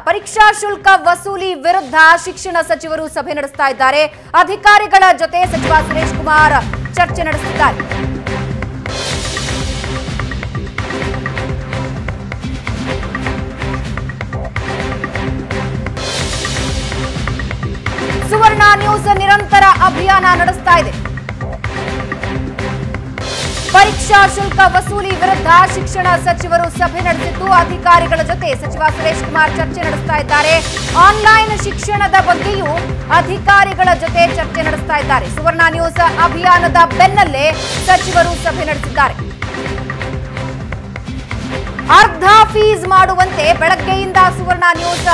ಪರೀಕ್ಷಾ ಶುಲ್ಕ ವಸೂಲಿ ವಿರುದ್ಧ ಶಿಕ್ಷಣ ಸಚಿವರು ಸಭೆ ನಡೆಸ್ತಾ ಇದ್ದಾರೆ. ಅಧಿಕಾರಿಗಳ ಜೊತೆ ಸಚಿವ ಸುರೇಶ್ ಕುಮಾರ್ ಚರ್ಚೆ ನಡೆಸಿದ್ದಾರೆ ಸುವರ್ಣ ನ್ಯೂಸ್ ನಿರಂತರ ಅಭಿಯಾನ ನಡೆಸ್ತಾ ಇದೆ. ಪರೀಕ್ಷಾ ಶುಲ್ಕ ವಸೂಲಿ ವಿರುದ್ಧ ಶಿಕ್ಷಣ ಸಚಿವರು ಸಭೆ ನಡೆಸಿದ್ದು, ಅಧಿಕಾರಿಗಳ ಜೊತೆ ಸಚಿವ ಸುರೇಶ್ ಕುಮಾರ್ ಚರ್ಚೆ ನಡೆಸ್ತಾ ಇದ್ದಾರೆ. ಆನ್ಲೈನ್ ಶಿಕ್ಷಣದ ಬಗ್ಗೆಯೂ ಅಧಿಕಾರಿಗಳ ಜೊತೆ ಚರ್ಚೆ ನಡೆಸ್ತಾ ಇದ್ದಾರೆ. ಸುವರ್ಣ ನ್ಯೂಸ್ ಅಭಿಯಾನದ ಬೆನ್ನಲ್ಲೇ ಸಚಿವರು ಸಭೆ ನಡೆಸಿದ್ದಾರೆ. ಅರ್ಧ ಫೀಸ್ ಮಾಡುವಂತೆ ಬೆಳಗ್ಗೆಯಿಂದ ಸುವರ್ಣ ನ್ಯೂಸ್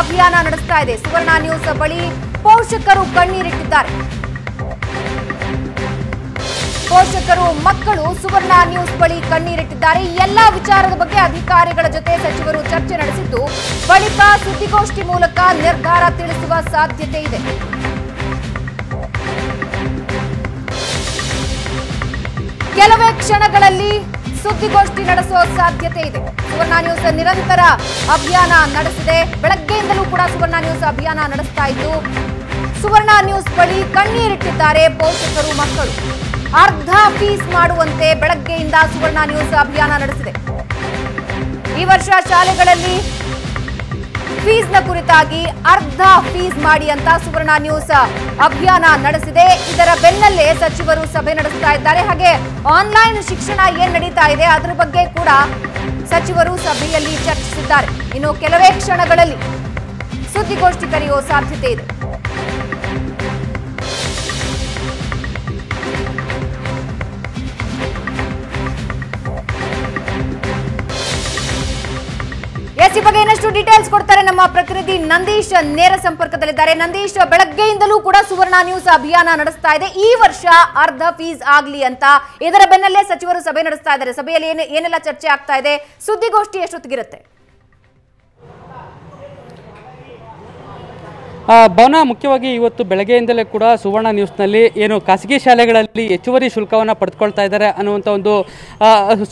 ಅಭಿಯಾನ ನಡೆಸ್ತಾ ಇದೆ. ಸುವರ್ಣ ನ್ಯೂಸ್ ಬಳಿ ಪೋಷಕರು ಕಣ್ಣೀರಿಟ್ಟಿದ್ದಾರೆ. ಪೋಷಕರು, ಮಕ್ಕಳು, ಸುವರ್ಣ ನ್ಯೂಸ್ ಬಳಿ ಕಣ್ಣೀರಿಟ್ಟಿದ್ದಾರೆ. ಎಲ್ಲಾ ವಿಚಾರದ ಬಗ್ಗೆ ಅಧಿಕಾರಿಗಳ ಜೊತೆ ಸಚಿವರು ಚರ್ಚೆ ನಡೆಸಿದ್ದು, ಬಳಿಕ ಸುದ್ದಿಗೋಷ್ಠಿ ಮೂಲಕ ನಿರ್ಧಾರ ತಿಳಿಸುವ ಸಾಧ್ಯತೆ ಇದೆ. ಕೆಲವೇ ಕ್ಷಣಗಳಲ್ಲಿ ಸುದ್ದಿಗೋಷ್ಠಿ ನಡೆಸುವ ಸಾಧ್ಯತೆ ಇದೆ. ಸುವರ್ಣ ನ್ಯೂಸ್ ನಿರಂತರ ಅಭಿಯಾನ ನಡೆಸಿದೆ. ಬೆಳಗ್ಗೆಯಿಂದಲೂ ಕೂಡ ಸುವರ್ಣ ನ್ಯೂಸ್ ಅಭಿಯಾನ ನಡೆಸ್ತಾ ಇದ್ದು, ಸುವರ್ಣ ನ್ಯೂಸ್ ಬಳಿ ಕಣ್ಣೀರಿಟ್ಟಿದ್ದಾರೆ ಪೋಷಕರು, ಮಕ್ಕಳು. ಅರ್ಧ ಫೀಸ್ ಮಾಡುವಂತೆ ಬೆಳಗ್ಗೆಯಿಂದ ಸುವರ್ಣ ನ್ಯೂಸ್ ಅಭಿಯಾನ ನಡೆಸಿದೆ. ಈ ವರ್ಷ ಶಾಲೆಗಳಲ್ಲಿ ಫೀಸ್ನ ಕುರಿತಾಗಿ ಅರ್ಧ ಫೀಸ್ ಮಾಡಿ ಅಂತ ಸುವರ್ಣ ನ್ಯೂಸ್ ಅಭಿಯಾನ ನಡೆಸಿದೆ. ಇದರ ಬೆನ್ನಲ್ಲೇ ಸಚಿವರು ಸಭೆ ನಡೆಸ್ತಾ ಇದ್ದಾರೆ. ಹಾಗೆ ಆನ್ಲೈನ್ ಶಿಕ್ಷಣ ಏನ್ ನಡೀತಾ ಇದೆ ಅದರ ಬಗ್ಗೆ ಕೂಡ ಸಚಿವರು ಸಭೆಯಲ್ಲಿ ಚರ್ಚಿಸಿದ್ದಾರೆ. ಇನ್ನು ಕೆಲವೇ ಕ್ಷಣಗಳಲ್ಲಿ ಸುದ್ದಿಗೋಷ್ಠಿ ಕರೆಯುವ ಸಾಧ್ಯತೆ ಇದೆ. ಎಸ್ ಈ ಬಗ್ಗೆ ಇನ್ನಷ್ಟು ಡೀಟೇಲ್ಸ್ ಕೊಡ್ತಾರೆ ನಮ್ಮ ಪ್ರತಿನಿಧಿ ನಂದೀಶ್ ನೇರ ಸಂಪರ್ಕದಲ್ಲಿದ್ದಾರೆ. ನಂದೀಶ್, ಬೆಳಗ್ಗೆಯಿಂದಲೂ ಕೂಡ ಸುವರ್ಣ ನ್ಯೂಸ್ ಅಭಿಯಾನ ನಡೆಸ್ತಾ ಇದೆ. ಈ ವರ್ಷ ಅರ್ಧ ಫೀಸ್ ಆಗ್ಲಿ ಅಂತ ಇದರ ಬೆನ್ನಲ್ಲೇ ಸಚಿವರು ಸಭೆ ನಡೆಸ್ತಾ ಇದ್ದಾರೆ. ಸಭೆಯಲ್ಲಿ ಏನ್- ಏನೆಲ್ಲ ಚರ್ಚೆ ಆಗ್ತಾ ಇದೆ? ಸುದ್ದಿಗೋಷ್ಠಿ ಎಷ್ಟೊತ್ತಿಗಿರುತ್ತೆ? ಭವನ ಮುಖ್ಯವಾಗಿ ಇವತ್ತು ಬೆಳಗ್ಗೆಯಿಂದಲೇ ಕೂಡ ಸುವರ್ಣ ನ್ಯೂಸ್ನಲ್ಲಿ ಏನು ಖಾಸಗಿ ಶಾಲೆಗಳಲ್ಲಿ ಹೆಚ್ಚುವರಿ ಶುಲ್ಕವನ್ನು ಪಡೆದುಕೊಳ್ತಾ ಇದ್ದಾರೆ ಅನ್ನುವಂಥ ಒಂದು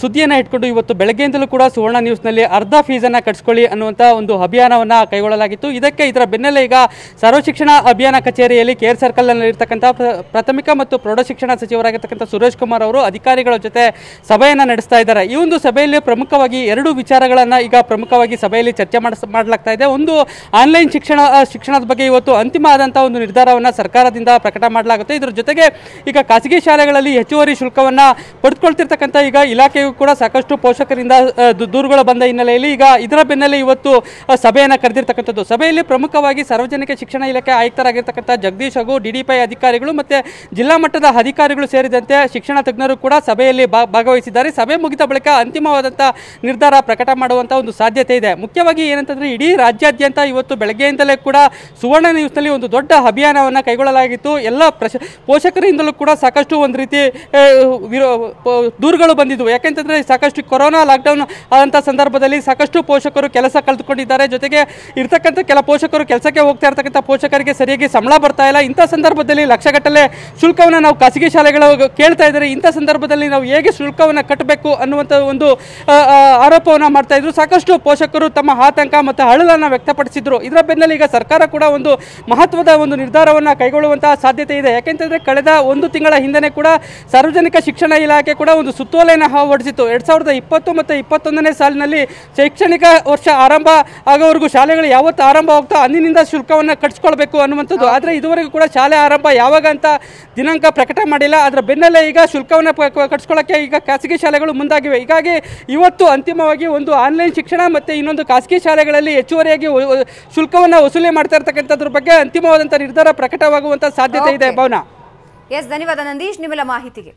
ಸುದ್ದಿಯನ್ನು ಇಟ್ಕೊಂಡು ಇವತ್ತು ಬೆಳಗ್ಗೆಯಿಂದಲೂ ಕೂಡ ಸುವರ್ಣ ನ್ಯೂಸ್ನಲ್ಲಿ ಅರ್ಧ ಫೀಸನ್ನು ಕಟ್ಸ್ಕೊಳ್ಳಿ ಅನ್ನುವಂಥ ಒಂದು ಅಭಿಯಾನವನ್ನು ಕೈಗೊಳ್ಳಲಾಗಿತ್ತು. ಇದಕ್ಕೆ ಇದರ ಬೆನ್ನಲ್ಲೇ ಈಗ ಸರ್ವಶಿಕ್ಷಣ ಅಭಿಯಾನ ಕಚೇರಿಯಲ್ಲಿ ಕೇರ್ ಸರ್ಕಲ್ನಲ್ಲಿರ್ತಕ್ಕಂಥ ಪ್ರ- ಪ್ರಾಥಮಿಕ ಮತ್ತು ಪ್ರೌಢಶಿಕ್ಷಣ ಸಚಿವರಾಗಿರ್ತಕ್ಕಂಥ ಸುರೇಶ್ ಕುಮಾರ್ ಅವರು ಅಧಿಕಾರಿಗಳ ಜೊತೆ ಸಭೆಯನ್ನು ನಡೆಸ್ತಾ ಇದ್ದಾರೆ. ಈ ಒಂದು ಸಭೆಯಲ್ಲಿ ಪ್ರಮುಖವಾಗಿ ಎರಡು ವಿಚಾರಗಳನ್ನು ಈಗ ಪ್ರಮುಖವಾಗಿ ಸಭೆಯಲ್ಲಿ ಚರ್ಚೆ ಮಾಡಿಸ್, ಮಾಡಲಾಗ್ತಾ ಇದೆ. ಒಂದು ಆನ್ಲೈನ್ ಶಿಕ್ಷಣ ಶಿಕ್ಷಣದ ಬಗ್ಗೆ ಇವತ್ತು ಅಂತಿಮ ಆದಂತಹ ಒಂದು ನಿರ್ಧಾರವನ್ನು ಸರ್ಕಾರದಿಂದ ಪ್ರಕಟ ಮಾಡಲಾಗುತ್ತೆ. ಇದರ ಜೊತೆಗೆ ಈಗ ಖಾಸಗಿ ಶಾಲೆಗಳಲ್ಲಿ ಹೆಚ್ಚುವರಿ ಶುಲ್ಕವನ್ನು ಪಡೆದುಕೊಳ್ತಿರ್ತಕ್ಕಂಥ ಈಗ ಇಲಾಖೆಯು ಕೂಡ ಸಾಕಷ್ಟು ಪೋಷಕರಿಂದ ದೂರುಗಳು ಬಂದ ಹಿನ್ನೆಲೆಯಲ್ಲಿ ಈಗ ಇದರ ಬೆನ್ನಲ್ಲೇ ಇವತ್ತು ಸಭೆಯನ್ನು ಕರೆದಿರ್ತಕ್ಕಂಥದ್ದು. ಸಭೆಯಲ್ಲಿ ಪ್ರಮುಖವಾಗಿ ಸಾರ್ವಜನಿಕ ಶಿಕ್ಷಣ ಇಲಾಖೆ ಆಯುಕ್ತರಾಗಿರ್ತಕ್ಕಂಥ ಜಗದೀಶ್ ಹಾಗೂ ಡಿಡಿಪಿ ಅಧಿಕಾರಿಗಳು ಮತ್ತೆ ಜಿಲ್ಲಾ ಮಟ್ಟದ ಅಧಿಕಾರಿಗಳು ಸೇರಿದಂತೆ ಶಿಕ್ಷಣ ತಜ್ಞರು ಕೂಡ ಸಭೆಯಲ್ಲಿ ಭಾಗವಹಿಸಿದ್ದಾರೆ. ಸಭೆ ಮುಗಿದ ಬಳಿಕ ಅಂತಿಮವಾದಂಥ ನಿರ್ಧಾರ ಪ್ರಕಟ ಮಾಡುವಂಥ ಒಂದು ಸಾಧ್ಯತೆ ಇದೆ. ಮುಖ್ಯವಾಗಿ ಏನಂತಂದ್ರೆ ಇಡೀ ರಾಜ್ಯಾದ್ಯಂತ ಇವತ್ತು ಬೆಳಗ್ಗೆಯಿಂದಲೇ ಕೂಡ ಸುವರ್ಣ ನ್ಯೂಸ್ನಲ್ಲಿ ಒಂದು ದೊಡ್ಡ ಅಭಿಯಾನವನ್ನು ಕೈಗೊಳ್ಳಲಾಗಿತ್ತು. ಎಲ್ಲ ಪ್ರಶ, ಪೋಷಕರಿಂದಲೂ ಕೂಡ ಸಾಕಷ್ಟು ಒಂದು ರೀತಿ ದೂರುಗಳು ಬಂದಿದ್ವು. ಯಾಕೆಂತಂದರೆ ಸಾಕಷ್ಟು ಕೊರೋನಾ ಲಾಕ್ಡೌನ್ ಆದಂಥ ಸಂದರ್ಭದಲ್ಲಿ ಸಾಕಷ್ಟು ಪೋಷಕರು ಕೆಲಸ ಕಳೆದುಕೊಂಡಿದ್ದಾರೆ. ಜೊತೆಗೆ ಇರ್ತಕ್ಕಂಥ ಕೆಲ ಪೋಷಕರು ಕೆಲಸಕ್ಕೆ ಹೋಗ್ತಾ ಇರ್ತಕ್ಕಂಥ ಪೋಷಕರಿಗೆ ಸರಿಯಾಗಿ ಸಂಬಳ ಬರ್ತಾ ಇಲ್ಲ. ಇಂಥ ಸಂದರ್ಭದಲ್ಲಿ ಲಕ್ಷಗಟ್ಟಲೆ ಶುಲ್ಕವನ್ನು ನಾವು ಖಾಸಗಿ ಶಾಲೆಗಳು ಕೇಳ್ತಾ ಇದ್ದಾರೆ. ಇಂಥ ಸಂದರ್ಭದಲ್ಲಿ ನಾವು ಹೇಗೆ ಶುಲ್ಕವನ್ನು ಕಟ್ಟಬೇಕು ಅನ್ನುವಂಥ ಒಂದು ಆರೋಪವನ್ನು ಮಾಡ್ತಾ ಇದ್ರು. ಸಾಕಷ್ಟು ಪೋಷಕರು ತಮ್ಮ ಆತಂಕ ಮತ್ತು ಅಳಲನ್ನು ವ್ಯಕ್ತಪಡಿಸಿದ್ರು. ಇದರ ಬೆನ್ನಲ್ಲಿ ಈಗ ಸರ್ಕಾರ ಕೂಡ ಮಹತ್ವದ ಒಂದು ನಿರ್ಧಾರವನ್ನು ಕೈಗೊಳ್ಳುವಂತಹ ಸಾಧ್ಯತೆ ಇದೆ. ಯಾಕೆಂತಂದ್ರೆ ಕಳೆದ ಒಂದು ತಿಂಗಳ ಹಿಂದೆ ಕೂಡ ಸಾರ್ವಜನಿಕ ಶಿಕ್ಷಣ ಇಲಾಖೆ ಕೂಡ ಒಂದು ಸುತ್ತೋಲೆಯನ್ನು ಹೊರಡಿಸಿತ್ತು ಎರಡು ಸಾವಿರದ ಇಪ್ಪತ್ತು ಮತ್ತು ಇಪ್ಪತ್ತೊಂದನೇ ಸಾಲಿನಲ್ಲಿ ಶೈಕ್ಷಣಿಕ ವರ್ಷ ಆರಂಭ ಆಗೋವರೆಗೂ ಶಾಲೆಗಳು ಯಾವತ್ತು ಆರಂಭ ಹೋಗ್ತಾ ಅಂದಿನಿಂದ ಶುಲ್ಕವನ್ನು ಕಟ್ಸ್ಕೊಳ್ಬೇಕು ಅನ್ನುವಂಥದ್ದು. ಆದರೆ ಇದುವರೆಗೂ ಕೂಡ ಶಾಲೆ ಆರಂಭ ಯಾವಾಗ ಅಂತ ದಿನಾಂಕ ಪ್ರಕಟ ಮಾಡಿಲ್ಲ. ಅದರ ಬೆನ್ನಲ್ಲೇ ಈಗ ಶುಲ್ಕವನ್ನು ಕಟ್ಸ್ಕೊಳ್ಳೋಕ್ಕೆ ಈಗ ಖಾಸಗಿ ಶಾಲೆಗಳು ಮುಂದಾಗಿವೆ. ಹೀಗಾಗಿ ಇವತ್ತು ಅಂತಿಮವಾಗಿ ಒಂದು ಆನ್ಲೈನ್ ಶಿಕ್ಷಣ ಮತ್ತು ಇನ್ನೊಂದು ಖಾಸಗಿ ಶಾಲೆಗಳಲ್ಲಿ ಹೆಚ್ಚುವರಿಯಾಗಿ ಶುಲ್ಕವನ್ನು ವಸೂಲಿ ಮಾಡ್ತಾ ಇರ್ತಕ್ಕಂಥದ್ರ ಬಗ್ಗೆ ಅಂತಿಮವಾದಂಥ ನಿರ್ಧಾರ ಪ್ರಕಟವಾಗುವಂಥ ಸಾಧ್ಯತೆ ಇದೆ. ಭವನ ಎಸ್ ಧನ್ಯವಾದ ನಂದೀಶ್ ನಿಮ್ಮೆಲ್ಲ ಮಾಹಿತಿಗೆ